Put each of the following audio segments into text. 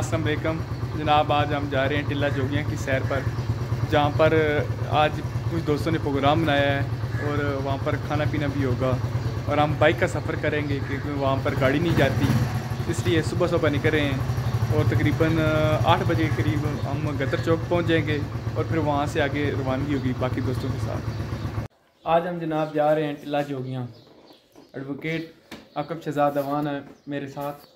अस्सलाम जनाब, आज हम जा रहे हैं टिल्ला जोगियाँ की सैर पर, जहाँ पर आज कुछ दोस्तों ने प्रोग्राम बनाया है और वहाँ पर खाना पीना भी होगा। और हम बाइक का सफ़र करेंगे क्योंकि वहाँ पर गाड़ी नहीं जाती, इसलिए सुबह सुबह निकल रहे हैं और तकरीबन आठ बजे के करीब हम गदर चौक पहुँच जाएँगे और फिर वहाँ से आगे रवानगी होगी बाकी दोस्तों के साथ। आज हम, जनाब, जा रहे हैं टिल्ला जोगियाँ। एडवोकेट अकब शहजाद अवान है मेरे साथ।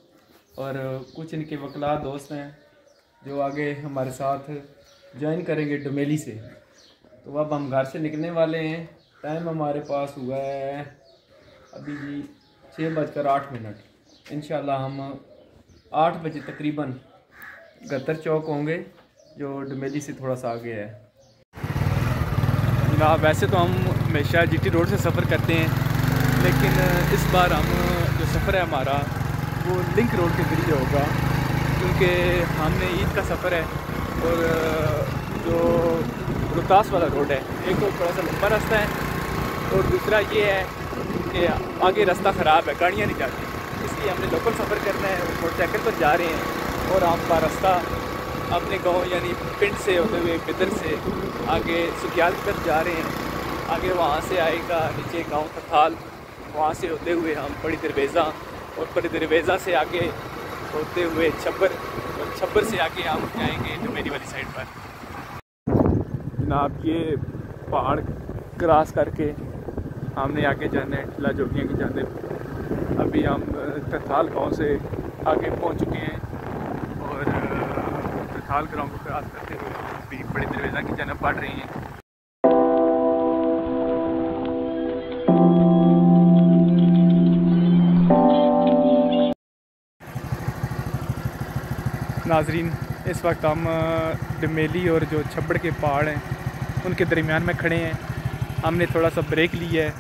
और कुछ इनके वकला दोस्त हैं, जो आगे हमारे साथ ज्वाइन करेंगे डोमेली से। तो अब हम घर से निकलने वाले हैं। टाइम हमारे पास हुआ है अभी जी छः बजकर आठ मिनट। इन हम आठ बजे तकरीबन गतर चौक होंगे, जो डोमेली से थोड़ा सा आगे है। जनाब वैसे तो हम हमेशा जीटी रोड से सफ़र करते हैं, लेकिन इस बार हम, जो सफ़र है हमारा वो लिंक रोड के ज़रिए होगा, क्योंकि हमने ईद का सफ़र है और जो रोहतास वाला रोड है, एक तो थोड़ा सा लंबा रास्ता है और दूसरा ये है कि आगे रास्ता ख़राब है, गाड़ियाँ नहीं जाती। इसलिए हमने लोकल सफ़र करना है मोटरसाइकिल पर जा रहे हैं और आपका रास्ता अपने गाँव यानी पिंड से होते हुए बिदर से आगे सुखियाल की तरफ़ जा रहे हैं। आगे वहाँ से आएगा नीचे गाँव कथाल, वहाँ से होते हुए हम बड़ी दरवेज़ा और पर दरवेज़ा से आगे होते हुए छब्बर और छब्बर से आगे हम जाएँगे डुमेरी वाली साइड पर। जनाब, ये पहाड़ क्रॉस करके हमने आगे जाना है टिला जोगियाँ की जाने। अभी हम तथाल गाँव से आगे पहुँच चुके हैं और तथाल गाँव को क्रॉस करते हुए अभी बड़ी दरवेज़ा की जानब बढ़ रही हैं। नाजरीन, इस वक्त हम डमेली और जो छब्बड़ के पहाड़ हैं, उनके दरमियान में खड़े हैं। हमने थोड़ा सा ब्रेक लिया है,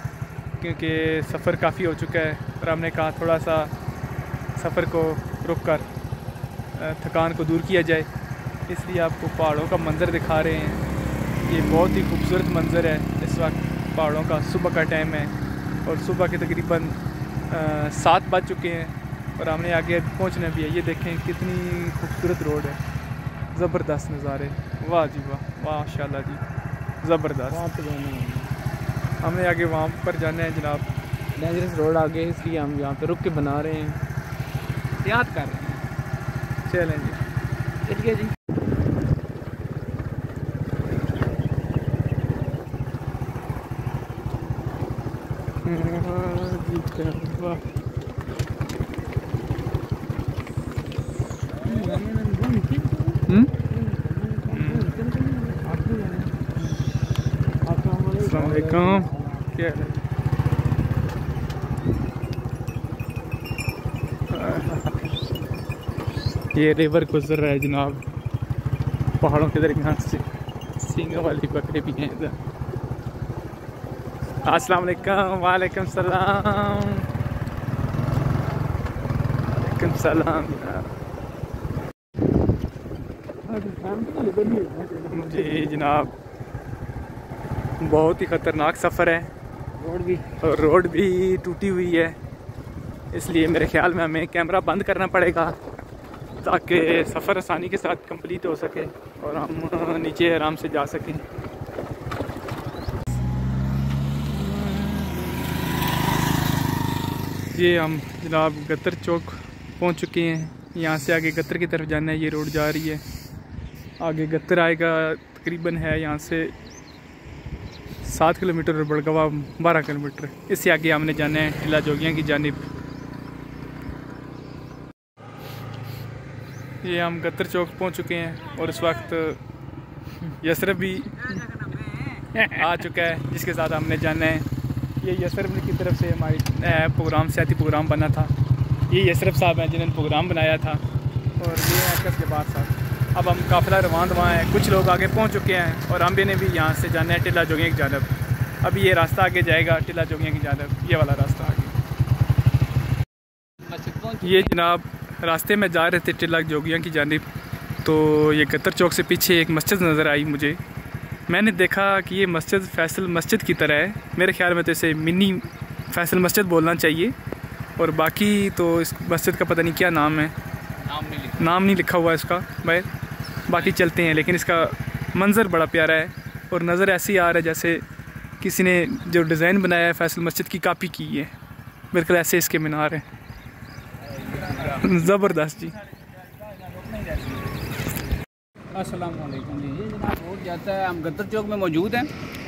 क्योंकि सफ़र काफ़ी हो चुका है और हमने कहा थोड़ा सा सफ़र को रुक कर थकान को दूर किया जाए। इसलिए आपको पहाड़ों का मंज़र दिखा रहे हैं। ये बहुत ही खूबसूरत मंज़र है। इस वक्त पहाड़ों का सुबह का टाइम है और सुबह के तकरीबन सात बज चुके हैं। और हमने आगे पहुँचना भी है। ये देखें कितनी खूबसूरत रोड है। ज़बरदस्त नज़ारे। वाह जी वाह। माशा जी। ज़बरदस्त। हमने आगे वहाँ पर जाना है जनाब। डेंजरस रोड आगे इसलिए हम यहाँ पे रुक के बना रहे हैं। याद कर रहे हैं। चलें जी। चलिए जी वाह अलैक्म क्या ये रिवर गुजर रहा है जनाब। पहाड़ों के दरमियान से सिंगा वाली बकरे भी हैं इधर। अस्सलाम वालेकुम वालेकुम सलाम। वालेकुम सलाम जी जनाब बहुत ही ख़तरनाक सफ़र है। रोड भी। और रोड भी टूटी हुई है इसलिए मेरे ख्याल में हमें कैमरा बंद करना पड़ेगा। ताकि सफ़र आसानी के साथ कंप्लीट हो सके और हम नीचे आराम से जा सकें। ये हम जनाब गतर चौक पहुँच चुके हैं। यहाँ से आगे गतर की तरफ़ जाना है, ये रोड जा रही है। आगे गतर आएगा, तकरीबन है यहाँ से सात किलोमीटर और बड़गवा बारह किलोमीटर। इससे आगे हमने जाना है टिला जोगियाँ की जानब। ये हम गतर चौक पहुँच चुके हैं और इस वक्त यसरफ भी आ चुका है, जिसके साथ हमने जाना है। ये यसरफ की तरफ़ से हमारी प्रोग्राम सियाती प्रोग्राम बना था। ये यसरफ साहब हैं जिन्होंने प्रोग्राम बनाया था। और ये अकस के बाद साहब। अब हम काफ़िला रवान रवा हैं। कुछ लोग आगे पहुँच चुके हैं और हम भी ने भी यहाँ से जाना है टिला जोगिया की जानब। अभी ये रास्ता आगे जाएगा टिला जोगिया की जानब। ये वाला रास्ता आगे। ये जनाब रास्ते में जा रहे थे टिला जोगिया की जानब तो ये गतर चौक से पीछे एक मस्जिद नज़र आई मुझे। मैंने देखा कि ये मस्जिद फैसल मस्जिद की तरह है। मेरे ख्याल में तो इसे मिनी फैसल मस्जिद बोलना चाहिए। और बाकी तो इस मस्जिद का पता नहीं क्या नाम है। नाम नहीं लिखा। नाम नहीं लिखा हुआ है इसका बाहर बाकी चलते हैं। लेकिन इसका मंज़र बड़ा प्यारा है और नज़र ऐसे आ रहा है जैसे किसी ने जो डिज़ाइन बनाया है फैसल मस्जिद की कापी की है। बिल्कुल ऐसे इसके मीनार हैं। ज़बरदस्त जी। वालेकुम जी। ये जनाब रोड जाता है, हम गद्दर चौक में मौजूद हैं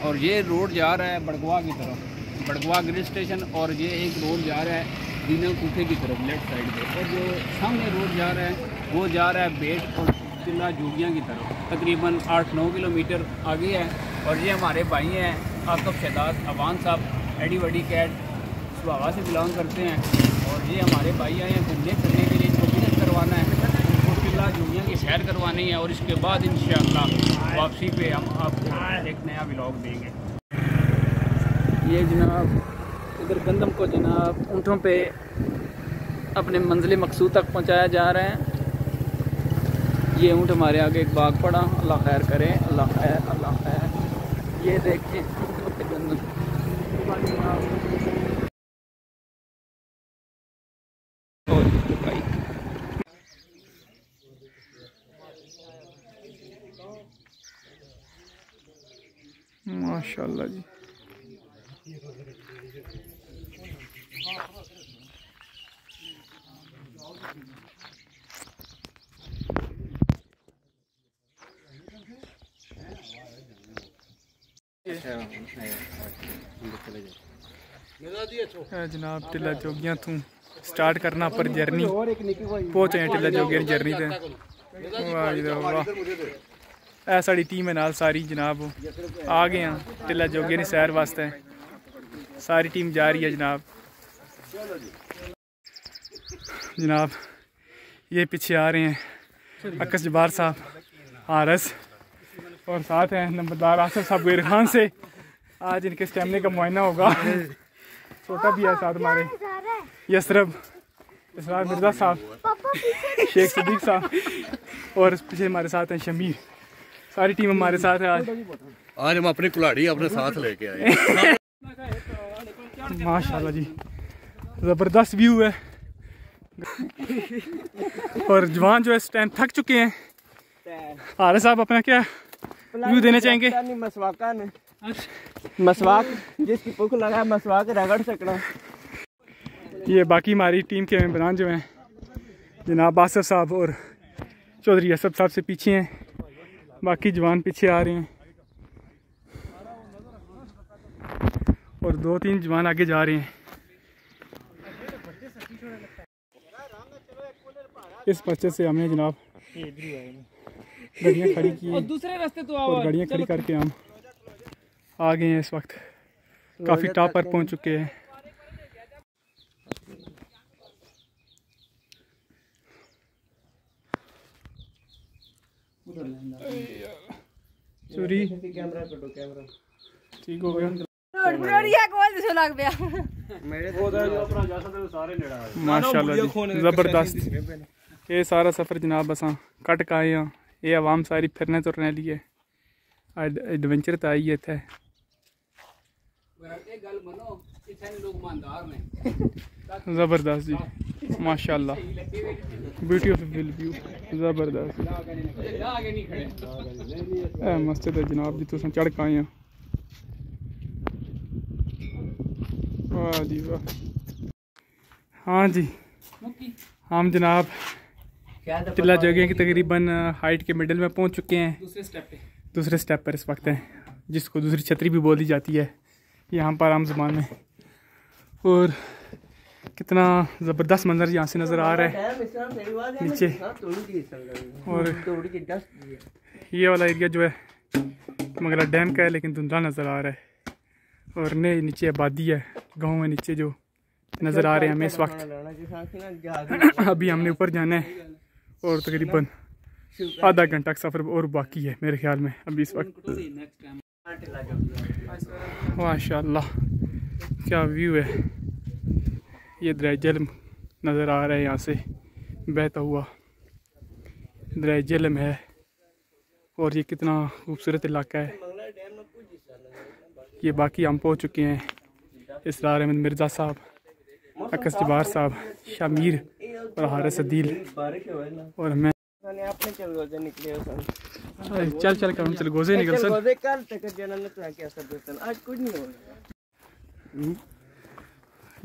और ये रोड जा रहा है बड़गवा की तरफ़। बड़गवा ग्रिल स्टेशन और ये एक रोड जा रहा है दीना कूठे की तरफ़, लेफ़्ट साइड पे। और जो सामने रोड जा रहा है, वो जा रहा है बेट और चिल्ला जोगियाँ की तरफ़। तकरीबन आठ नौ किलोमीटर आगे है और ये हमारे भाई हैं आकब शहदाद अवान साहब, एडी वडी कैट सुहावा से बिलोंग करते हैं। और ये हमारे भाई आए हैं घूमने फिरने के लिए इनको विज़िट करवाना है, उनको किला जोगियाँ की सैर करवानी है और इसके बाद इन वापसी पे हम आपको एक नया ब्लॉग देंगे। ये जनाब, इधर गंदम को जनाब ऊँटों पे अपने मंजिल मकसूद तक पहुँचाया जा रहे हैं। ये ऊँट हमारे आगे एक बाग पड़ा, अल्लाह खैर करे, अल्लाह खैर अल्लाह खैर। ये देखें गंदम और ये बाइक माशाल्लाह जी। है जनाब, टिल्ला जोगियाँ तू स्टार्ट करना पर जर्नी। पहुँचे टिल्ला जोगियाँ जर्नी वाह वाह। ਇਹ ਸਾਡੀ ਟੀਮ ਹੈ ਨਾਲ ਸਾਰੀ ਜਨਾਬ ਆ ਗਏ ਹਾਂ टिल्ला जोगियां ਦੀ सैर वास्ते सारी टीम जा रही है जनाब जनाब ये पीछे आ रहे हैं अकस जबार साहब हारस और साथ हैं नंबरदार आसफ साहब गुर खान से आज इनके स्टेमिने का मुआयना होगा छोटा भी है साथ हमारे यसरब इसरार मिर्ज़ा साहब शेख सदीक साहब और पीछे हमारे साथ हैं शमीर सारी टीम हमारे साथ है आज। आज हम अपनी कुल्हाड़ी अपने साथ लेके आए। माशाल्लाह जी ज़बरदस्त व्यू है। और जवान जो है इस टाइम थक चुके हैं। आर साहब अपना क्या व्यू देना चाहेंगे? मसवाका ने। मसवाक जिसकी भूख लगा मसवाक रगड़ सकना। ये बाकी हमारी टीम के मेम्बरान जो हैं जनाब आसफ साहब और चौधरी असफ साहब से पीछे हैं। बाकी जवान पीछे आ रहे हैं। और दो तीन जवान आगे जा रहे हैं। इस पर्चे से हमें जनाब गाड़ियाँ खड़ी की दूसरे रास्ते तो और गाड़ियाँ खड़ी करके हम आ गए हैं इस वक्त। काफ़ी टॉप पर पहुँच चुके हैं। चोरी। कैमरा कटो कैमरा ठीक हो गया पिया माशाल्लाह ज़बरदस्त। ये सारा सफ़र जनाब असां कट के आए हाँ। ये आवाम सारी फिरने तुरने लिए एडवेंचर तो आई है इत्थै। एक गल मनो इत्थे लोग ईमानदार ने। ज़बरदस्त जी। माशाल्लाह। ब्यूटी ऑफ़ व्यू ज़बरदस्त। ए मस्जिद है जनाब जी तुम चढ़ के आए हैं। वाह जी वाह। हाँ जी। हम जनाब। टिल्ला जोगिया की तकरीबन हाइट के मिडल में पहुँच चुके हैं। दूसरे स्टेप पे। दूसरे स्टेप पर इस वक्त हैं जिसको दूसरी छतरी भी बोली जाती है यहाँ पर आम जबान में और कितना ज़बरदस्त मंजर यहाँ से नज़र आ रहा है। नीचे। और ये वाला एरिया जो है, मगरा डैम का है, लेकिन धुंधला नज़र आ रहा है। और ने नीचे आबादी है, गाँव है नीचे जो नज़र आ रहे हैं हमें इस वक्त। अभी हमने ऊपर जाना है, और तकरीबन आधा घंटा का सफ़र और बाकी है मेरे ख्याल में अभी इस वक्त। माशाल्लाह, क्या व्यू है। ये दरिया जलम नज़र आ रहा है यहाँ से। बहता हुआ दरिया जलम है और ये कितना खूबसूरत इलाका है। ये बाकी हम पहुँच चुके हैं इसरार अहमद मिर्ज़ा साहब अकस जबार साहब शामिर और हारिस अदील। और मैं आपने चल चल चल कर हम चल। गोजे निकल सन आज कुछ नहीं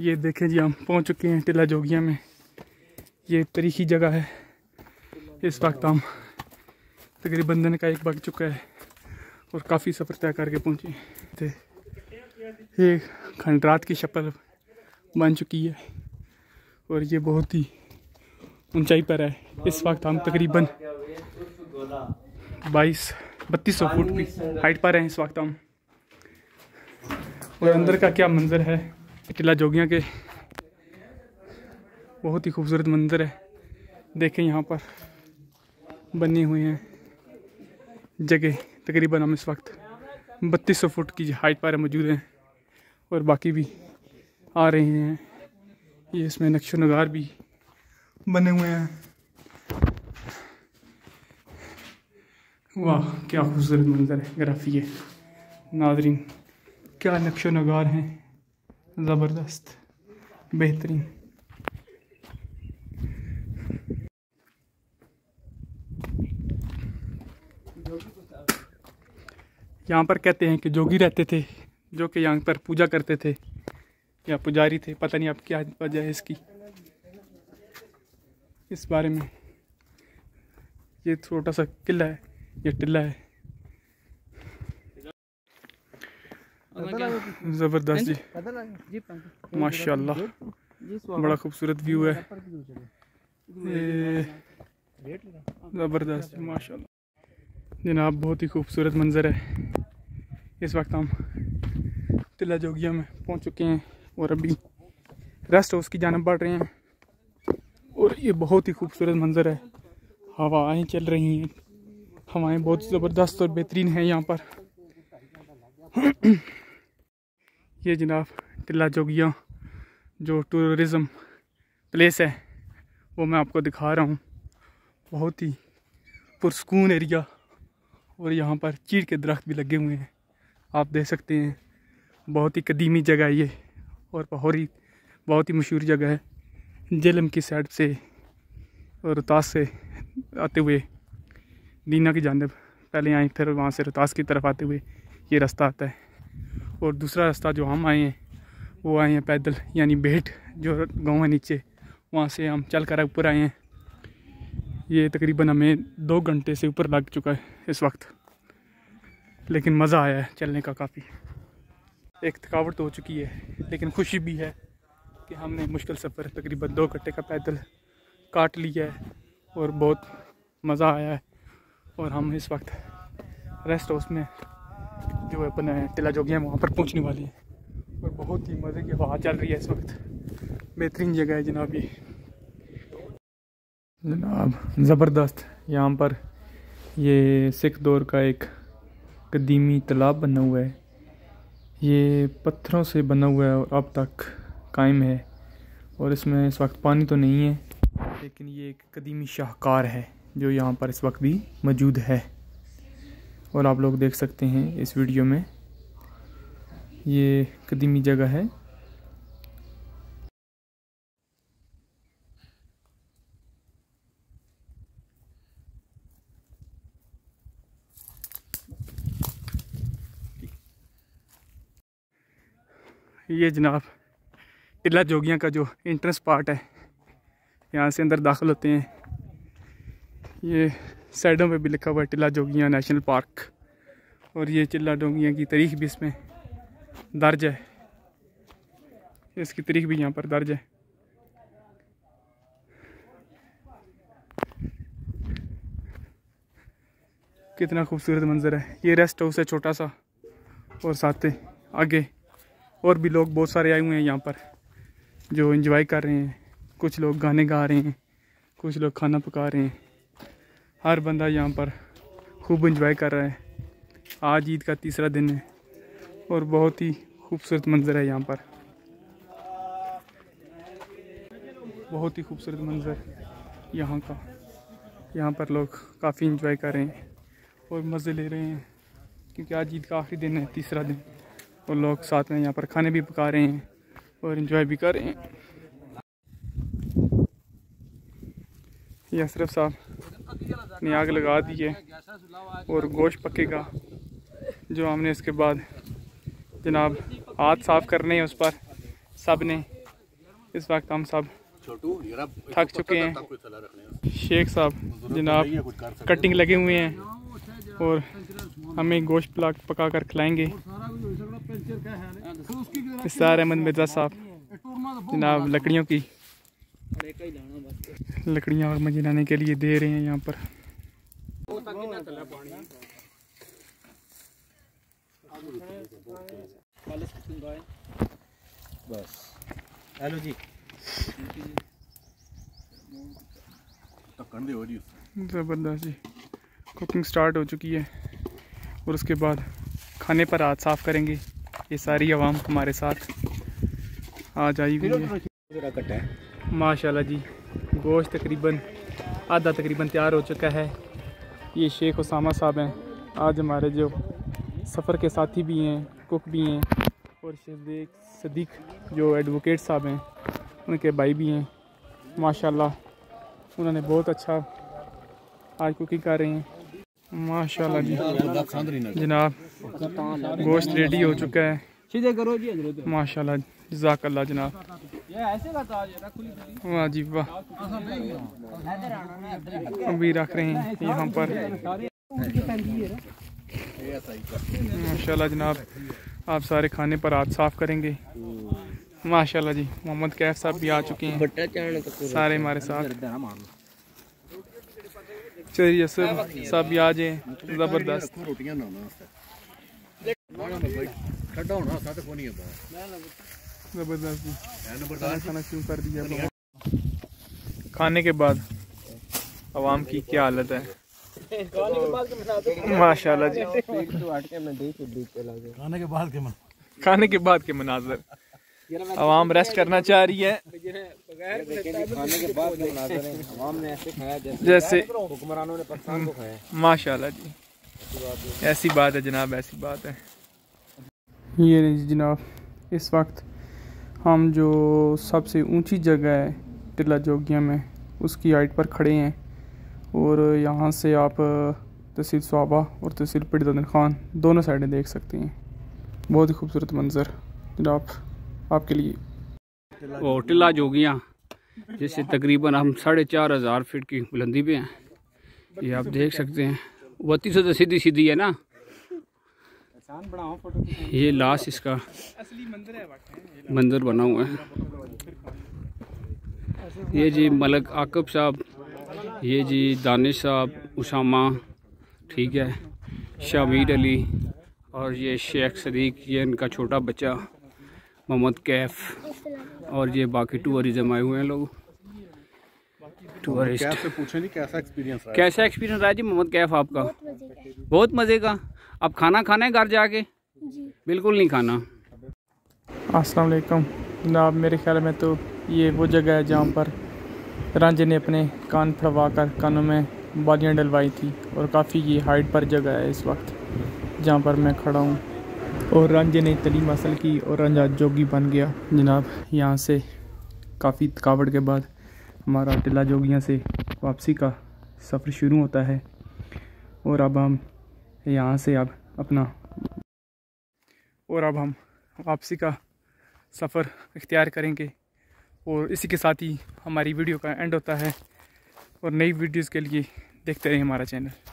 ये देखें जी हम पहुँच चुके हैं टिला जोगिया में। ये तरीखी जगह है। इस वक्त हम तकरीबन दिन का एक बग चुका है और काफ़ी सफ़र तय करके पहुँचे थे। ये खंडरात की शक्ल बन चुकी है और ये बहुत ही ऊंचाई पर है। इस वक्त हम तकरीबन बाईस बत्तीस सौ फुट की हाइट पर हैं इस वक्त हम। और अंदर का क्या मंजर है? किला जोगियाँ के। बहुत ही खूबसूरत मंजर है। देखें यहाँ पर। बने हुए हैं। जगह तकरीबन हम इस वक्त बत्तीस सौ फुट की हाइट पर मौजूद हैं और बाकी भी आ रहे हैं। ये इसमें नक्शो नगार भी बने हुए हैं। वाह, क्या खूबसूरत मंजर है। ग्राफी है नाजरीन, क्या नक्शो नगार हैं। ज़बरदस्त, बेहतरीन। यहाँ पर कहते हैं कि जोगी रहते थे, जो कि यहाँ पर पूजा करते थे, या पुजारी थे, पता नहीं अब क्या वजह है इसकी। इस बारे में ये छोटा सा किला है, ये टिल्ला है। ज़बरदस्त जी। माशाल्लाह। बड़ा खूबसूरत व्यू है। ज़बरदस्त माशाल्लाह। जनाब बहुत ही खूबसूरत मंज़र है। इस वक्त हम टिला जोगिया में पहुँच चुके हैं और अभी रेस्ट हाउस की जानब बढ़ रहे हैं। और ये बहुत ही खूबसूरत मंज़र है। हवाएँ चल रही हैं। हवाएँ बहुत ज़बरदस्त और बेहतरीन हैं यहाँ पर। ये जनाब टिला जोगिया, जो टूरिज़म प्लेस है, वो मैं आपको दिखा रहा हूँ। बहुत ही पुरस्कून एरिया और यहाँ पर चीड़ के दरख्त भी लगे हुए हैं। आप देख सकते हैं, बहुत ही कदीमी जगह है ये और बहुत ही बहुत ही मशहूर जगह है। जेलम की साइड से और रोहतास से आते हुए दीना की जानब, पहले आए फिर वहाँ से रोहतास की तरफ़ आते हुए ये रास्ता आता है। और दूसरा रास्ता जो हम आए हैं, वो आए हैं पैदल, यानी बेट जो गाँव है नीचे, वहाँ से हम चल कर ऊपर आए हैं। ये तकरीबन हमें दो घंटे से ऊपर लग चुका है इस वक्त, लेकिन मज़ा आया है चलने का काफ़ी। एक थकावट तो हो चुकी है, लेकिन खुशी भी है कि हमने मुश्किल सफ़र, तकरीबन दो घंटे का पैदल काट लिया है और बहुत मज़ा आया है और हम इस वक्त रेस्ट हाउस में जो है अपना टिला जोगिया वहाँ पर पहुँचने वाली हैं। और बहुत ही मज़े की हवा चल रही है इस वक्त। बेहतरीन जगह है जनाब ये। जनाब, ज़बरदस्त यहाँ पर ये सिख दौर का एक कदीमी तालाब बना हुआ है। ये पत्थरों से बना हुआ है और अब तक कायम है। और इसमें इस वक्त पानी तो नहीं है, लेकिन ये एक कदीमी शाहकार है, जो यहाँ पर इस वक्त भी मौजूद है। और आप लोग देख सकते हैं इस वीडियो में। ये कदीमी जगह है। ये जनाब टिल्ला जोगियाँ का जो इंट्रेंस पार्ट है, यहाँ से अंदर दाखिल होते हैं। ये साइडों पे भी लिखा हुआ है टिल्ला जोगियाँ नेशनल पार्क। और ये टिल्ला जोगियाँ की तारीख भी इसमें दर्ज है। इसकी तारीख भी यहाँ पर दर्ज है। कितना खूबसूरत मंजर है। ये रेस्ट हाउस है छोटा सा और साथ आगे और भी लोग बहुत सारे आए हुए हैं यहाँ पर, जो एंजॉय कर रहे हैं। कुछ लोग गाने गा रहे हैं, कुछ लोग खाना पका रहे हैं। हर बंदा यहाँ पर खूब इंजॉय कर रहा है। आज ईद का तीसरा दिन है और बहुत ही खूबसूरत मंजर है यहाँ पर। बहुत ही खूबसूरत मंजर यहाँ का। यहाँ पर लोग काफ़ी इंजॉय कर रहे हैं और मज़े ले रहे हैं क्योंकि आज ईद का आखिरी दिन है, तीसरा दिन। और लोग साथ में यहाँ पर खाने भी पका रहे हैं और इंजॉय भी कर रहे हैं। यासरफ साहब ने आग लगा दी है और गोश्त पकेगा जो हमने उसके बाद जनाब हाथ साफ़ करने हैं उस पर सबने इस वक्त हम सब थक चुके हैं। शेख साहब जनाब कटिंग लगे हुए हैं और हमें गोश्त पला पका कर खिलाएँगे। इसार अहमद मिर्ज़ा साहब जनाब लकड़ियों की लकड़ियाँ और मज़े लाने के लिए दे रहे हैं यहाँ पर। हेलो जी। हो ज़बरदस्त जी। कुकिंग स्टार्ट हो चुकी है और उसके बाद खाने पर हाथ साफ़ करेंगे। ये सारी आवाम हमारे साथ आ है? माशाल्लाह जी गोश्त तकरीबन आधा तकरीबन तैयार हो चुका है। ये शेख उसामा साहब हैं। आज हमारे जो सफ़र के साथी भी हैं कुक भी हैं और शेख सदीक जो एडवोकेट साहब हैं उनके भाई भी हैं। माशाल्लाह उन्होंने बहुत अच्छा आज कुकिंग कर रहे हैं। माशाल्लाह जी। जनाब गोश्त रेडी हो चुका है। माशाल्लाह जजाक अल्लाह जनाब वाह जी वाह। अभी रख रहे हैं यहाँ पर। माशाल्लाह जनाब आप सारे खाने पर हाथ साफ़ करेंगे। माशाल्लाह जी मोहम्मद कैफ साहब भी आ चुके हैं। सारे हमारे साथ। चलिए सब सब भी आ जाए ज़बरदस्त। रोटियाँ खाने के बाद आवाम की क्या हालत है? माशाल्लाह जी। खाने के बाद के खाने के बाद के मनाजर। आवाम रेस्ट करना चाह रही है। जैसे हुक्मरानों माशाल्लाह जी। ऐसी बात है जनाब ऐसी बात है। ये जनाब इस वक्त हम जो सबसे ऊँची जगह है टिल्ला जोगिया में, उसकी हाइट पर खड़े हैं। और यहाँ से आप तहसील स्वाबा और तहसील पिटदन खान दोनों साइडें देख सकते हैं। बहुत ही खूबसूरत मंज़र। जनाब आपके लिए। और टिल्ला जोगियाँ जिससे तकरीबन हम साढ़े चार हज़ार फीट की बुलंदी पे हैं। ये आप देख सकते हैं। बत्तीस सौ तो सीधी सीधी है ना? ये लास्ट इसका मंदिर बना हुआ है। ये जी मलक आकब साहब ये जी दानिश साहब उसामा ठीक है शामीर अली और ये शेख सदीक ये इनका छोटा बच्चा मोहम्मद कैफ और ये बाकी टूरिज़्म आए हुए हैं लोग। टूरिस्ट कैसे पूछें जी कैसा एक्सपीरियंस रहा कैसा एक्सपीरियंस रहा जी मोहम्मद कैफ आपका? बहुत मज़े का। अब खाना खाना है घर जाके? बिल्कुल नहीं खाना। अस्सलाम वालेकुम। जनाब मेरे ख्याल में तो ये वो जगह है जहाँ पर रांझे ने अपने कान फड़वा कर कानों में बालियाँ डलवाई थी और काफ़ी ये हाइट पर जगह है इस वक्त जहाँ पर मैं खड़ा हूँ। और रांझे ने तलीम हासिल की और रांझा जोगी बन गया। जनाब यहाँ से काफ़ी थकावट के बाद हमारा टिला जोगियाँ से वापसी का सफ़र शुरू होता है। और अब हम यहाँ से अब अपना और अब हम वापसी का सफ़र इख्तियार करेंगे और इसी के साथ ही हमारी वीडियो का एंड होता है और नई वीडियोज़ के लिए देखते रहें हमारा चैनल